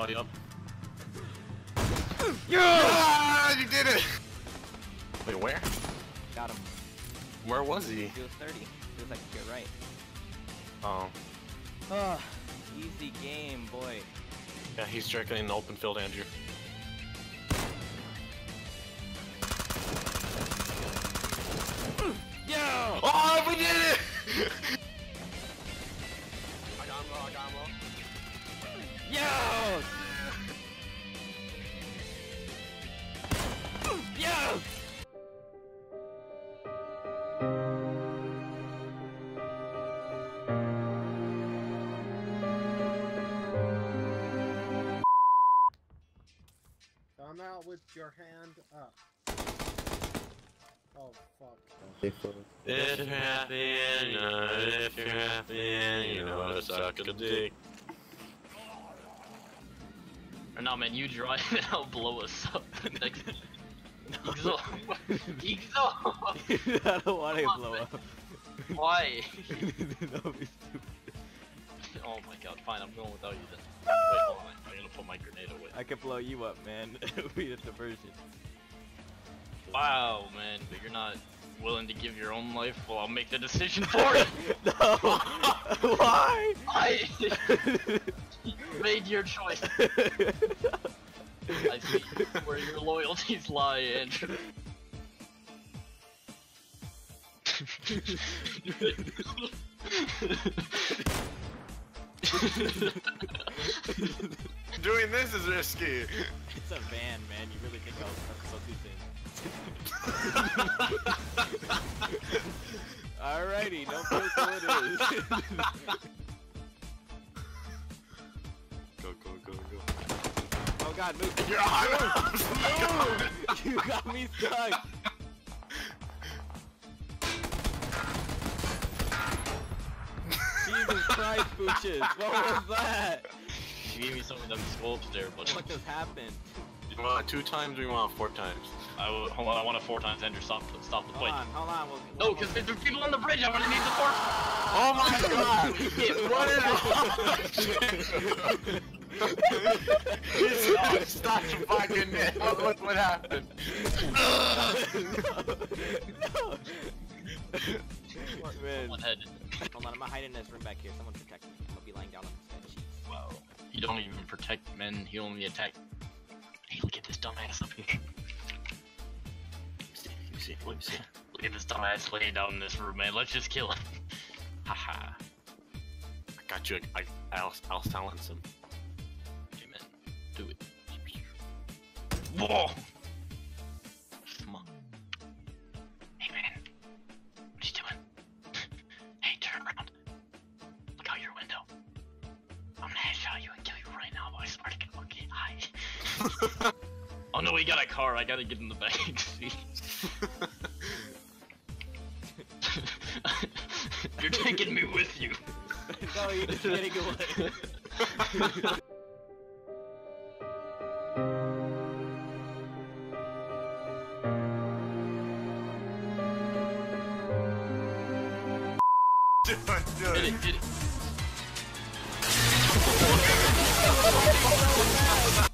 party up. Yeah! You did it! Wait, where? Got him. Where was he? He was 30. He was like, you're right. Oh. Ah, easy game, boy. Yeah, he's directly in the open field, Andrew. Yo! Oh, we did it! Come your hand up. Oh fuck. If you're happy and uh, if you're happy and you know how to suck a dick. Or no, man, you drive and I'll blow us up. Next. Exo. Exo. I don't want to blow up. Why? That'll be stupid. Oh my god, fine, I'm going without you then. Wait, hold on. I'm gonna put my grenade away. I can blow you up, man. It'll be a diversion. Wow, man, but you're not willing to give your own life? Well, I'll make the decision for you. no! Why? I you made your choice. I see where your loyalties lie, Andrew. Doing this is risky. It's a van, man. You really think I'll, things? Alrighty, no place it is. Go, go, go, go. oh god, move. You're on! Move! You got me stuck! Jesus Christ, Booches, what was that? You gave me some of them scopes there, but What just happened? You want two times or you want four times? I will, hold on, I want a four times. Andrew, stop, stop the Hold fight. on, hold on. We'll, No, we'll- because there's people on the bridge. I'm gonna need support. Oh my god! what is Stop fucking it! Look what happened! Man. One head. Hold on, I'm gonna hide in this room back here. Someone protect me. I'm gonna be lying down on this bed sheets. Wow. You don't even protect men. He only attack. Hey, look at this dumbass up here. See, you see, what you see? Look at this dumbass laying down in this room, man. Let's just kill him. Haha. I got you. I, I'll, I'll silence him. Okay, man. Do it. Whoa! We got a car. I gotta get in the back seat. You're taking me with you. no, you're just getting away. do it, do Did it. it, did it.